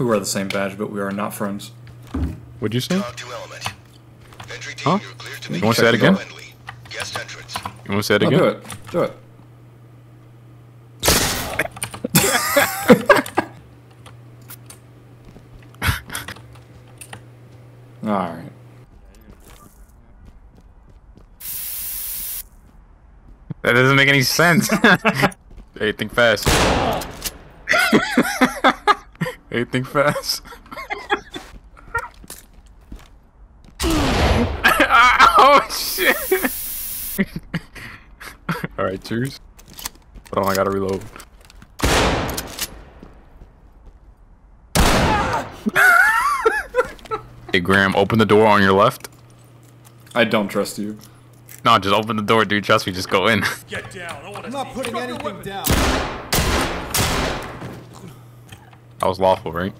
We wear the same badge, but we are not friends. What'd you say? TOC to element. Entry team, Huh? you're clear to You make want to say that again? friendly. You want to say it No, again? do it. Do it. Alright. That doesn't make any sense. hey, think fast. Hey, think fast. oh shit! All right, cheers. Hold on, I gotta reload. hey, Graham, open the door on your left. I don't trust you. No, just open the door, dude. Trust me, just go in. Get down. I want I'm not putting anything down. That was lawful, right?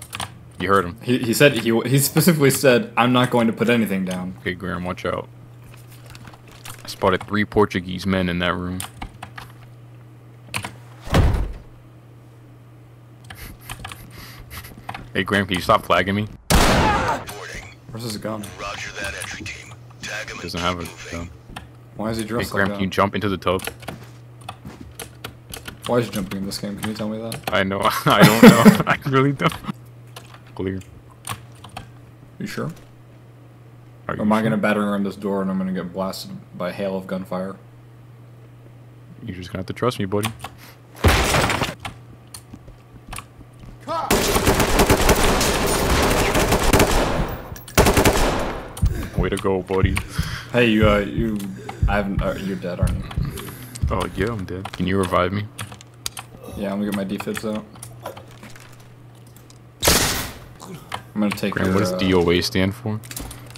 You heard him. He, he said he he specifically said I'm not going to put anything down. Okay, Graham, watch out. I spotted three Portuguese men in that room. hey, Graham, can you stop flagging me? Where's his gun? Roger that entry team. Tag him and Doesn't have a gun. Why is he Hey, dressed Graham, like can you jump into the tub? Why is he jumping in this game? Can you tell me that? I know. I don't know. I really don't. Clear. You sure? Are you am I gonna batter around this door and I'm gonna get blasted by a hail of gunfire? You're just gonna have to trust me, buddy. Way to go, buddy. Hey, you, uh, you, I haven't, uh, you're dead, aren't you? Oh, yeah, I'm dead. Can you revive me? Yeah, I'm gonna get my defibs out. I'm gonna take Graham, your, what does uh, DOA stand for?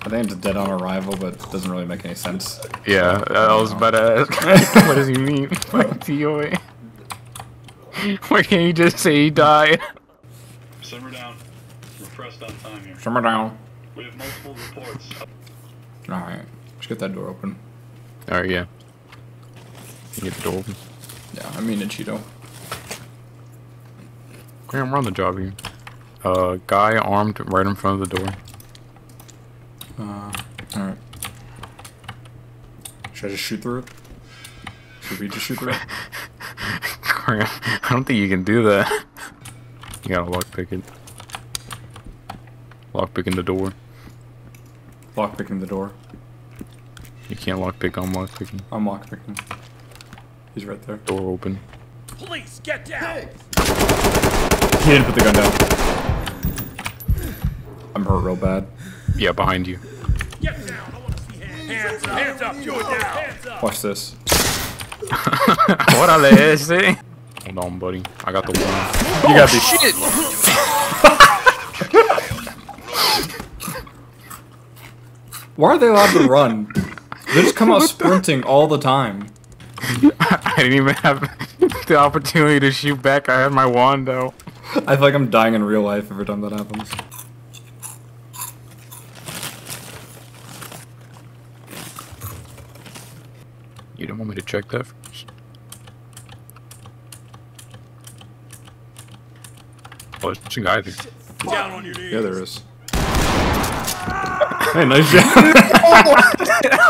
I think it's dead on arrival, but it doesn't really make any sense. Yeah, I was about to ask. what does he mean by DOA? Why can't you just say he died? Simmer down. We're pressed on time here. Simmer down. We have multiple reports. Alright, let's get that door open. Alright, yeah. You get the door open. Yeah, I mean a Cheeto. Graham, we're on the job here. Uh, guy armed right in front of the door. Uh, alright. Should I just shoot through it? Should we just shoot through it? Graham, I don't think you can do that. You gotta lockpick it. Lockpicking the door. Lockpicking the door. You can't lockpick on lockpicking. I'm lockpicking. He's right there. Door open. Police, get down. He didn't put the gun down. I'm hurt real bad. Yeah, behind you. Get down. I want to see hands. Hands up. Hands up. Do it now. Hands up. Watch this. what are they say? Hold on, buddy. I got the one. You got the oh, shit. Why are they allowed to run? They just come out sprinting all the time. I didn't even have the opportunity to shoot back. I had my wand though. I feel like I'm dying in real life every time that happens. You don't want me to check that first? Oh, there's a guy there. Down on your knees. Yeah, there is. Hey, nice job.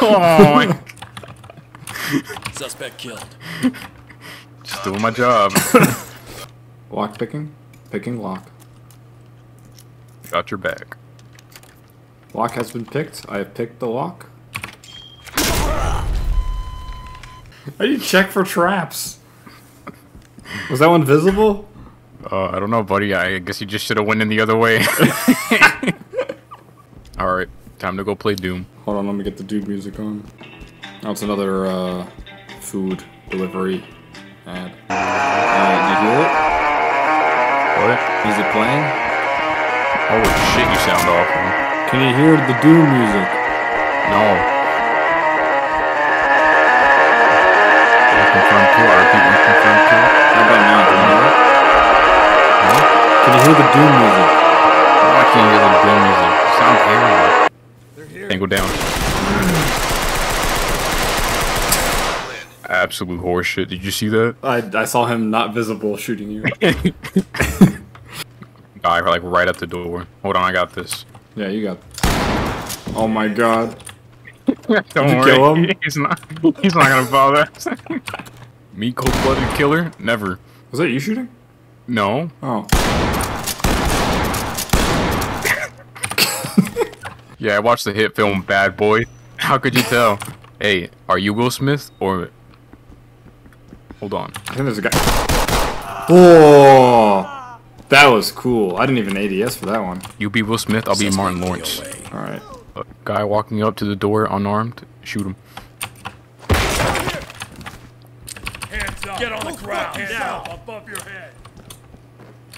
oh my. Suspect killed. Just doing my job. lock picking? Picking lock. Got your back. Lock has been picked. I have picked the lock. How do you check for traps? Was that one visible? Uh, I don't know, buddy. I guess you just should have went in the other way. All right, time to go play Doom. Hold on, let me get the Doom music on. It's another uh, food delivery ad. Uh, do you hear it? What? Is it playing? Holy shit, you sound awful. Can you hear the Doom music? No. Confirm kill. I repeat, confirm kill. How about now? Can you hear it? Can you hear the Doom music? Oh, I can't hear the Doom music. It sounds terrible. Tango down. Absolute horseshit. Did you see that? I, I saw him not visible shooting you. guy like right at the door. Hold on, I got this. Yeah, you got. Oh my god. Don't worry, kill him? he's not. He's not gonna bother. Me, cold-blooded killer? Never. Was that you shooting? No. Oh. Yeah, I watched the hit film Bad Boy. How could you tell? hey, are you Will Smith or? Hold on. I think there's a guy. Oh, that was cool. I didn't even ADS for that one. You be Will Smith, I'll be Martin Lawrence. All right. Guy walking up to the door unarmed, shoot him. Hands up. Get on the ground. Hands up above your head.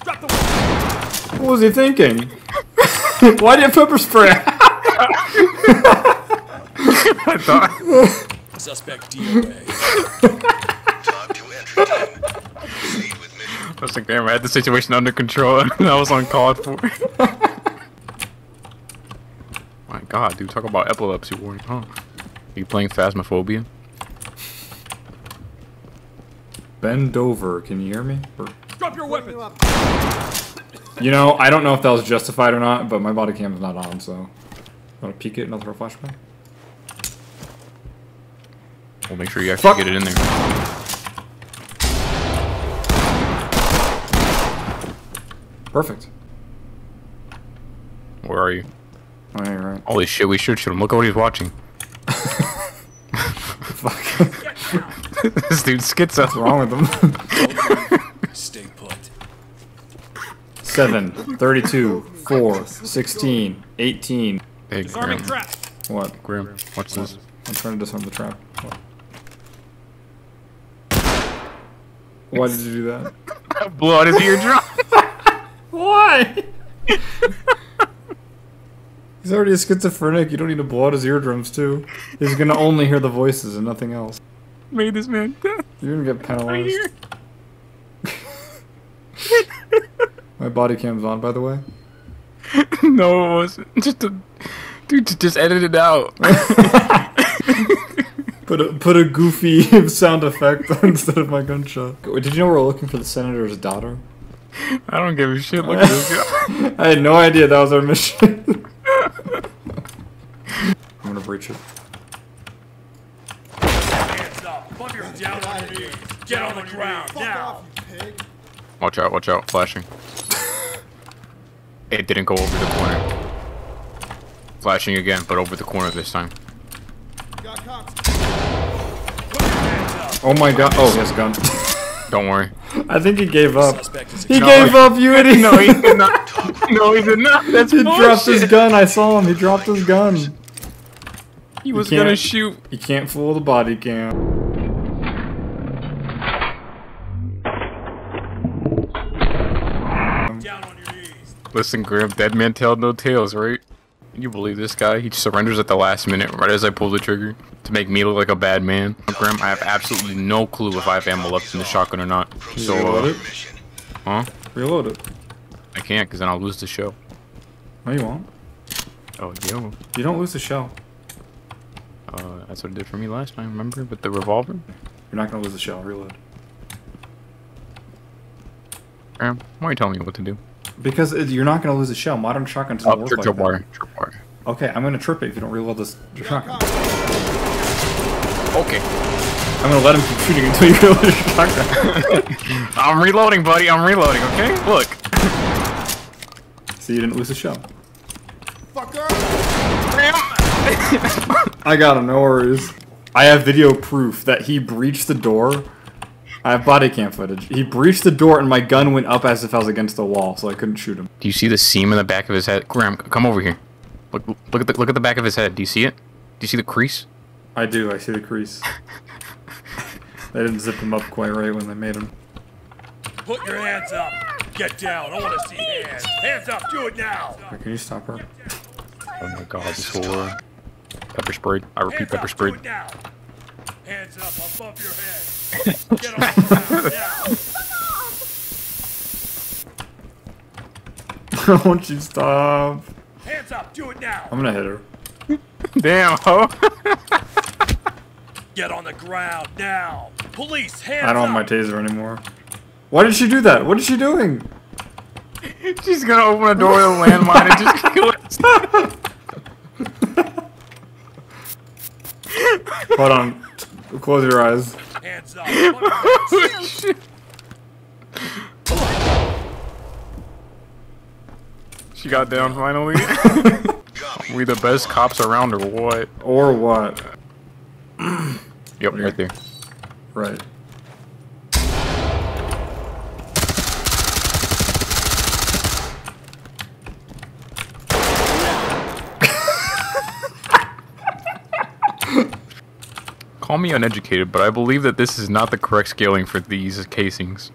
Drop the What was he thinking? Why did you have pepper spray? I thought. suspect DOA. TOC to entry team. Proceed with mission. I was like, damn, I had the situation under control and I was uncalled for. My god, dude, talk about epilepsy warning, huh? Are you playing Phasmophobia? Bend over. Can you hear me? Or- Drop your weapons. You know, I don't know if that was justified or not, but my body cam is not on, so. Want to peek it and I'll throw a flashbang? We'll make sure you actually Fuck. get it in there. Perfect. Where are you? Oh, yeah, right. Holy shit, we should shoot him. Look at what he's watching. Fuck. this dude's schizo. What's wrong with him? Stay put. 7, 32, 4, 16, 18. Hey, Disarming Grim. trap. What? Grim, what's this? I'm trying to disarm the trap. What? Why did you do that? Blow out his eardrum. Why? He's already a schizophrenic. You don't need to blow out his eardrums, too. He's gonna only hear the voices and nothing else. Made this man dead. You're gonna get penalized. My body cam's on, by the way. no, it wasn't. Just a dude. Just edit it out. Put a put a goofy sound effect instead of my gunshot. Did you know we're looking for the senator's daughter? I don't give a shit. Look at this guy. I had no idea that was our mission. I'm gonna breach it. Hands up. Above your down on your. Get on the ground now. Watch out! Watch out! Flashing. It didn't go over the corner. Flashing again, but over the corner this time. Oh my god. Oh, he has a gun. Don't worry. I think he gave up. He No. gave up, you idiot. No, he did not. No, he did not. That's He dropped his gun. I saw him. He dropped his gun. He was can't- gonna shoot. You can't fool the body cam. down on your knees. Listen, Grim, dead man tell no tales, right? You believe this guy? He surrenders at the last minute, right as I pull the trigger, to make me look like a bad man. Grim, I have absolutely no clue if I have ammo left in the shotgun or not. So, Reload uh, it. Huh? Reload it. I can't, because then I'll lose the show. No, you won't. Oh, yo. You don't lose the shell. Uh, that's what it did for me last time, remember? With the revolver? You're not gonna lose the shell. Reload. Grim, why are you telling me what to do? Because it, you're not gonna lose a shell. Modern shotgun doesn't Oh, work trip like trip that. wire. Trip wire. Okay, I'm gonna trip it if you don't reload this shotgun. Okay. I'm gonna let him keep shooting until you reload your shotgun. I'm reloading, buddy. I'm reloading, okay? Look. See, you didn't lose a shell. I got him, no worries. I have video proof that he breached the door. I have body cam footage. He breached the door and my gun went up as if I was against the wall, so I couldn't shoot him. Do you see the seam in the back of his head? Graham, come over here. Look, look at the look at the back of his head. Do you see it? Do you see the crease? I do, I see the crease. they didn't zip him up quite right when they made him. Put your hands up. Get down. I want to see hands. Hands up. Do it now. Wait, Can you stop her? Oh my god, this horror. Uh, pepper sprayed. I repeat, Hands pepper up. Do sprayed. It now. Hands up above your head. Get on the ground now. Won't you stop? Hands up. Do it now. I'm gonna hit her. Damn, ho. Get on the ground now. Police, hands up. I don't up. have my taser anymore. Why did she do that? What is she doing? She's gonna open a door with a landmine and just kill us. Hold on. Close your eyes. Hands up. What- Shit. She got down finally. We the best cops around or what? Or what? Yep, right there. Right. Call me uneducated, but I believe that this is not the correct scaling for these casings.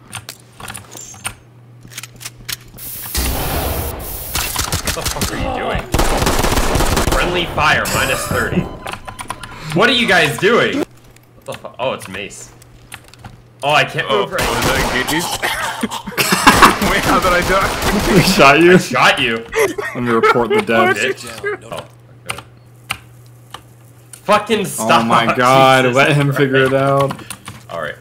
What the fuck are you doing? Friendly fire, minus 30. What are you guys doing? What the fuck? Oh, it's mace. Oh, I can't Oh, move was right. that Wait, how did I die? We shot you. Shot you. Let me report the dead. Bitch. Oh. Fucking stop. Oh my god, Jesus let him Christ. figure it out. Alright.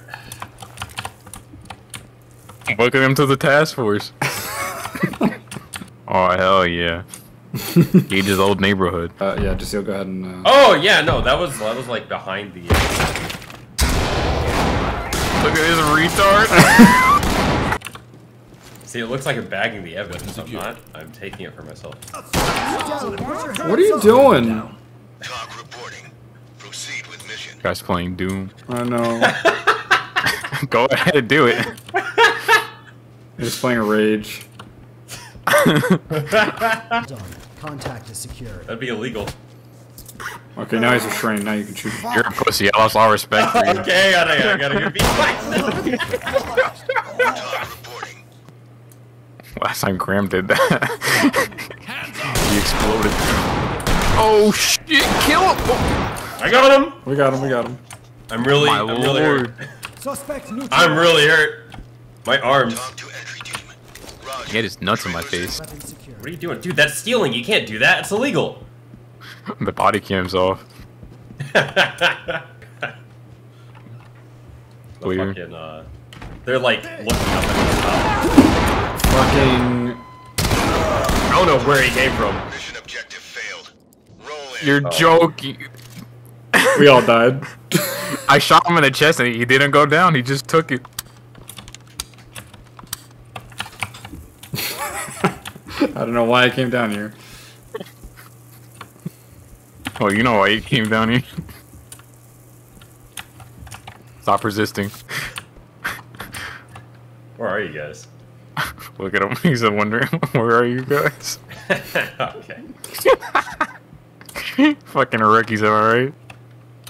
Welcome him to the task force. oh hell yeah. Gage's old neighborhood. Uh, yeah, just go ahead and. Uh, Oh, yeah, no, that was, that was like behind the. Look at this retard. See, it looks like I'm bagging the evidence. I'm not. I'm taking it for myself. what are you doing? TOC reporting. Proceed with mission. Guy's playing Doom. I know. Go ahead and do it. He's playing a Rage. Done. Contact is secure. That'd be illegal. Okay, now he's restrained. Now you can shoot. him. You're a pussy. I lost all respect for you. Okay, I gotta, I gotta get Talk. Last time Graham did that, he exploded. Oh shit! Kill him! Oh, I got him. We got him. We got him. I'm really, my I'm really hurt. Suspect. I'm really hurt. My arms. TOC to entry team. Roger. He had his nuts in my face. Weapon secured. What are you doing, dude? That's stealing. You can't do that. It's illegal. The body cam's off. The Weird. fucking, uh, they're like looking up at the top. Fucking. I don't know where he came from. Mission objective failed. Roll in. You're joking. We all died. I shot him in the chest and he didn't go down. He just took it. I don't know why I came down here. Oh, you know why he came down here. Stop resisting. Where are you guys? Look at him. He's wondering, where are you guys? okay. Fucking rookies, am I right?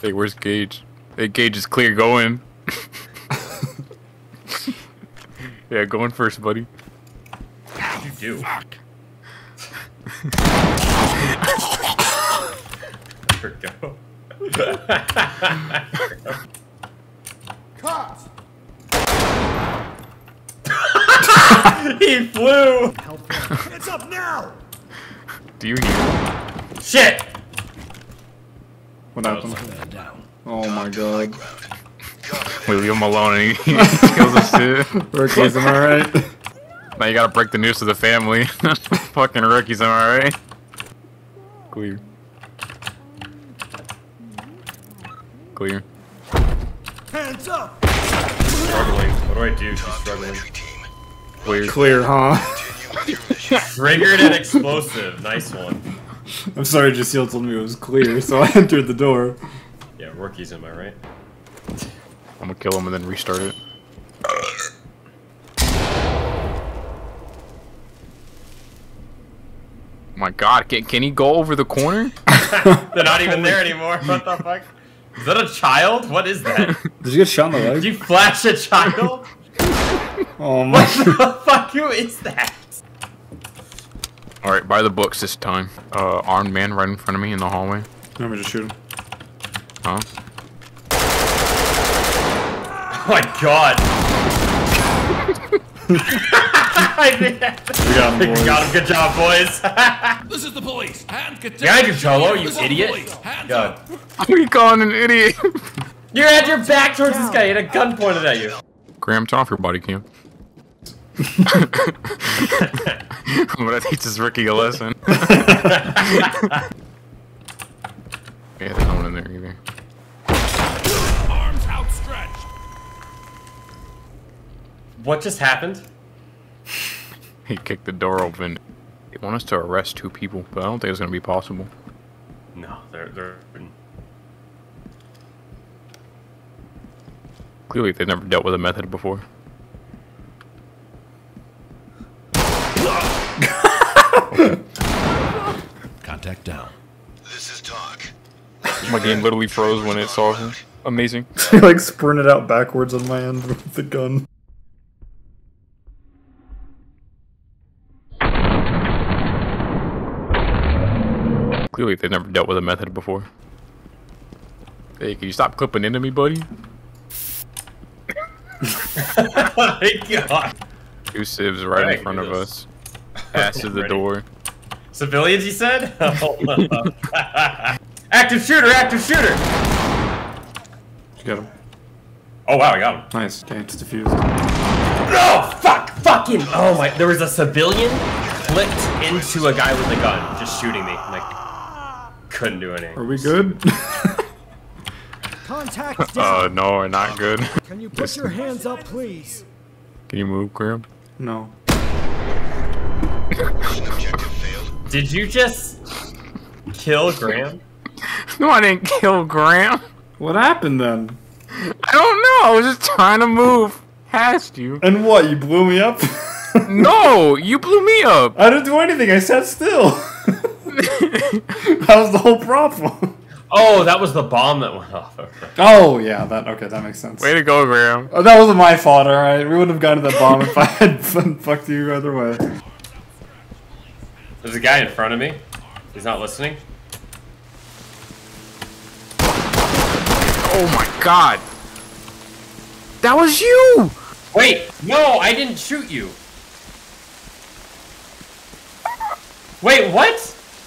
Hey, where's Gage? Hey, Gage is clear. going. yeah, go in first, buddy. You do. There we go. he flew. Help them. Hands up now! Do you hear? Shit. What happened? Oh my god. We leave him alone and he, he kills us too. Rookies, am I right? Now you gotta break the news to the family. Fucking rookies, am I right? Clear. Clear. Hands up! Struggling. What do I do? She's struggling. Clear. Clear, huh? Continue with your mission. Triggered and explosive. Nice one. I'm sorry, Jasil told me it was clear, so I entered the door. Yeah, rookies, am I right? I'm gonna kill him and then restart it. My god, can, can he go over the corner? They're not even there anymore. What the fuck? Is that a child? What is that? Did you get shot in the leg? Did you flash a child? Oh my. What the fuck? Who is that? Alright, by the books this time. Uh, armed man right in front of me in the hallway. Let me just shoot him. Huh? Oh my god. I did. We got him, boys. Got him. Good job, boys. This is the police! Hands get Behind you, Cholo, you this idiot. God. What are you calling an idiot? You had your back towards this guy. He had a gun pointed at you. Graham, turn off your body cam. I'm gonna teach this Ricky a lesson. yeah, there's no one in there either. Arms outstretched. What just happened? He kicked the door open. They want us to arrest two people, but I don't think it's gonna be possible. No, they're they're. Clearly, they've never dealt with a method before. Contact down. This is TOC. My game literally froze when it saw him. Amazing. I like sprinted out backwards on my end with the gun. Clearly, they've never dealt with a method before. Hey, can you stop clipping into me, buddy? my God. Two civs right Right, in front of us. Ass to the Ready. door. Civilians, you said? Hold active shooter, active shooter! Get him. Oh wow, I got him. Nice. Okay, it's defused. No! Fuck! Fucking! Oh my. There was a civilian flipped into a guy with a gun, just shooting me. Like, couldn't do anything. Are we good? Contact Uh, down. no, we're not good. Can you put your hands up, please? Can you move, Graham? no. Mission objective failed. Did you just kill Graham? No, I didn't kill Graham. What happened then? I don't know. I was just trying to move past you. And what? You blew me up? No, you blew me up. I didn't do anything. I sat still. that was the whole problem. Oh, that was the bomb that went off. Oh yeah, that okay. That makes sense. Way to go, Graham. Oh, that wasn't my fault. All right, we wouldn't have gotten to that bomb if I had fucked you either way. There's a guy in front of me. He's not listening. Oh my god. That was you. Wait, no, I didn't shoot you. Wait, what?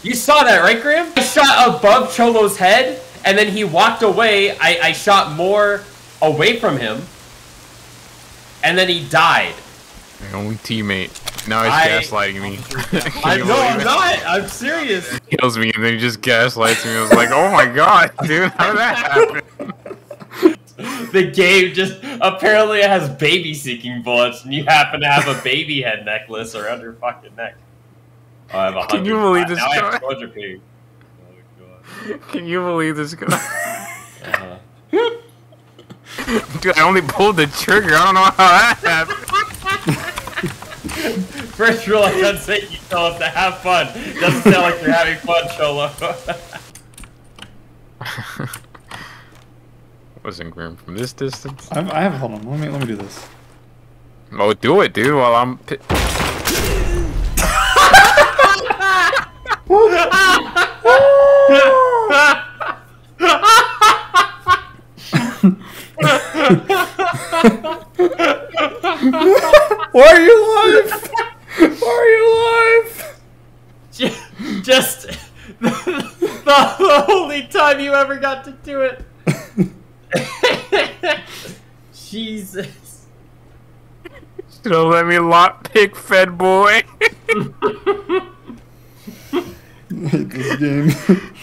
You saw that, right, Graham? I shot above Cholo's head, and then he walked away. I, I shot more away from him, and then he died. My only teammate. Now he's I- gaslighting me. Can I you know, I'm not. I'm serious. He Kills me and then he just gaslights me. I was like, oh my god, dude, how did that happen? The game just apparently has baby seeking bullets, and you happen to have a baby head necklace around your fucking neck. Oh, I have a Can you believe this Now I guy? have 200 ping. Oh, Can you believe this guy? Uh-huh. Dude, I only pulled the trigger. I don't know how that happened. First rule I gotta say, you tell us to have fun. Doesn't sound like you're having fun, Cholo. Wasn't Grim from this distance. I have, I have. Hold on. Let me let me do this. Oh, do it, dude, while I'm. Pi- Why are you alive? Why are you alive? Ju- Just the, the only time you to do it. Jesus. Should have let me lockpick, fed boy. I hate this game.